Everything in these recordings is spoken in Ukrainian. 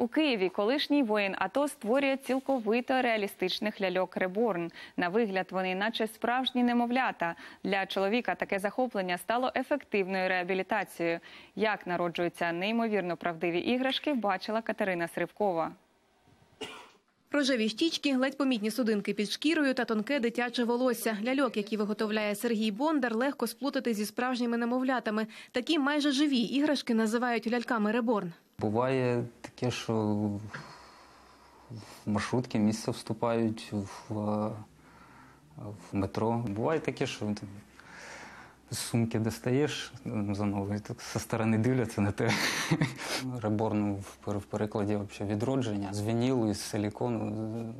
У Києві колишній воїн АТО створює цілковито реалістичних ляльок Реборн. На вигляд вони, наче справжні немовлята. Для чоловіка таке захоплення стало ефективною реабілітацією. Як народжуються неймовірно правдиві іграшки, бачила Катерина Сривкова. Рожеві щічки, ледь помітні судинки під шкірою та тонке дитяче волосся. Ляльок, які виготовляє Сергій Бондар, легко сплутати зі справжніми немовлятами. Такі майже живі іграшки називають ляльками Реборн. Буває таке, що в маршрутки місце вступають в, в метро. Буває таке, що з сумки достаєш заново, і так зі сторони дивляться на те. Реборн в в перекладі взагалі відродження. З вінілу, із силікону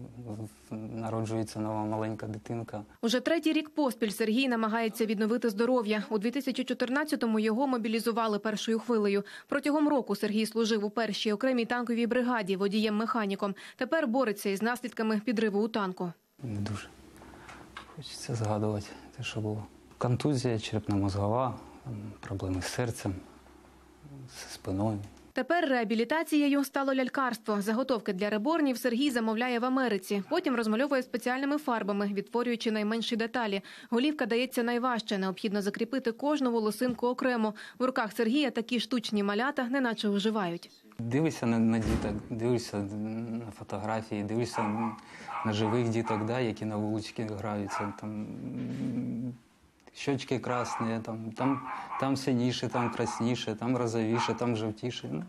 народжується нова маленька дитинка. Уже третій рік поспіль Сергій намагається відновити здоров'я. У 2014-му його мобілізували першою хвилею. Протягом року Сергій служив у першій окремій танковій бригаді водієм-механіком. Тепер бореться із наслідками підриву у танку. Не дуже. Хочеться згадувати те, що було. Контузія, черепно-мозгова, проблеми з серцем, з спиною. Тепер реабілітацією стало лялькарство. Заготовки для реборнів Сергій замовляє в Америці. Потім розмальовує спеціальними фарбами, відтворюючи найменші деталі. Голівка дається найважче. Необхідно закріпити кожну волосинку окремо. В руках Сергія такі штучні малята неначе оживають. Дивишся на, на діток, дивишся на фотографії, дивишся на живих діток, да, які на вуличці граються. Там, м, щочки красні, там, там, там синіше, там красніше, там розовіше, там жовтіше. Ну,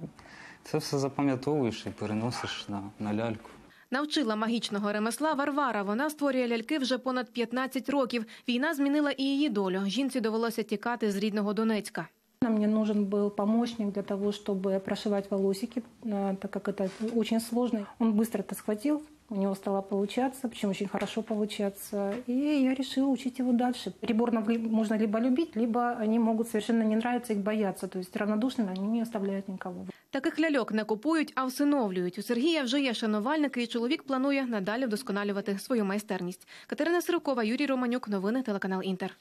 це все запам'ятовуєш і переносиш на, на ляльку. Навчила магічного ремесла Варвара. Вона створює ляльки вже понад 15 років. Війна змінила і її долю. Жінці довелося тікати з рідного Донецька. Мне нужен был помощник для того, чтобы прошивать волосики, э, так как это очень сложно. Он быстро это схватил, у него стало получаться, причем очень хорошо получаться. И я решила учить его дальше. Реборнов ли- можно либо любить, либо они могут совершенно не нравиться, их бояться. То есть равнодушными они не оставляют никого. Таких ляльок не купують, а всиновлюють. У Сергія вже є шанувальники, і чоловік планує надалі вдосконалювати свою майстерність. Катерина Сирокова, Юрій Романюк. Новини телеканал Інтер.